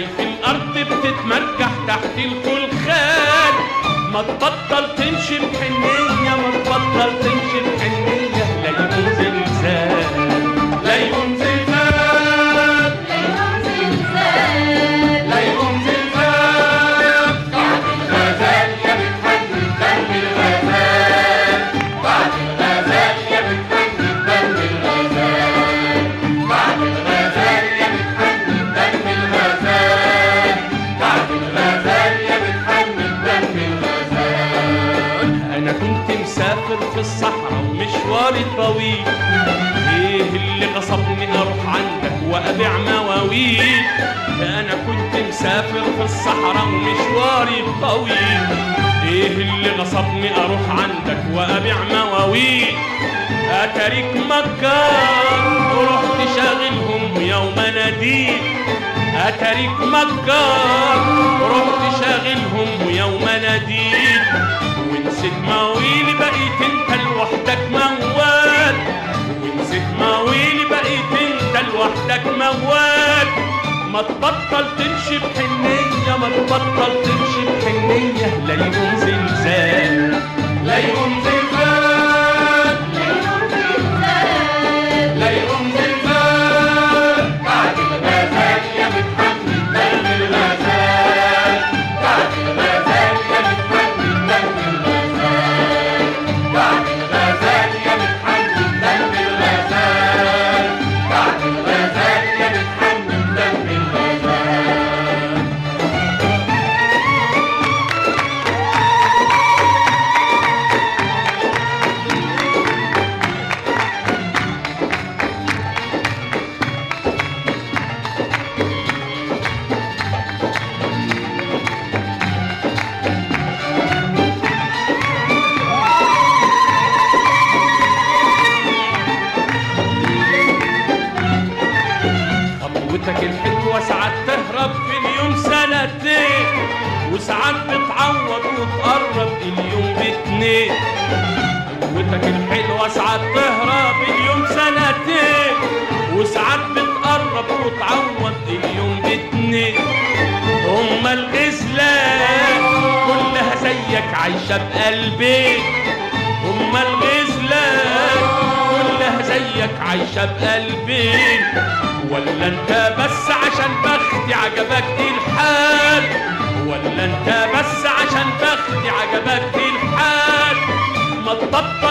شايف الأرض بتتمرجح تحت الخلخال. ما تبطل تمشي بحنية ما تبطل تمشي بحنية. مسافر في الصحراء ومشواري طويل. إيه اللي غصبني أروح عندك وأبيع مواويل. أنا كنت مسافر في الصحراء ومشواري طويل. إيه اللي غصبني أروح عندك وأبيع مواويل. اتاريك مكار ورحت شاغلهم يوم ناديل. اتاريك مكار ورحت شاغلهم يوم ناديل. ونسيت مواويلي بقيت انت لوحدك موال. ونسيت مواويلي بقيت انت لوحدك موال. ما تبطل تمشي بحنية ما تبطل تمشي بحنية. لا يكون وساعات بتعوض وتقرب اليوم باتنين. خطوتك الحلوة ساعات تهرب اليوم سنتين. وساعات بتقرب وتعوض اليوم باتنين. هما الغزلان كلها زيك عايشة بقلبين هما الغزلان كلها زيك عايشة بقلبين ولا انت بس عشان بختي عجبك الحال؟ ولا انت